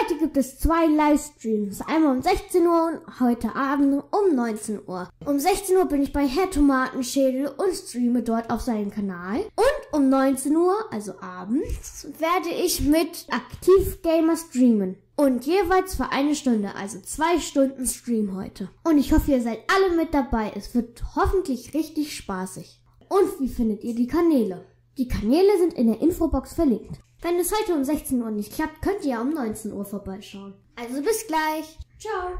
Heute gibt es zwei Livestreams. Einmal um 16 Uhr und heute Abend um 19 Uhr. Um 16 Uhr bin ich bei Herr Tomatenschädel und streame dort auf seinem Kanal. Und um 19 Uhr, also abends, werde ich mit Aktiv Gamer streamen. Und jeweils für eine Stunde, also zwei Stunden Stream heute. Und ich hoffe, ihr seid alle mit dabei. Es wird hoffentlich richtig spaßig. Und wie findet ihr die Kanäle? Die Kanäle sind in der Infobox verlinkt. Wenn es heute um 16 Uhr nicht klappt, könnt ihr um 19 Uhr vorbeischauen. Also bis gleich. Ciao.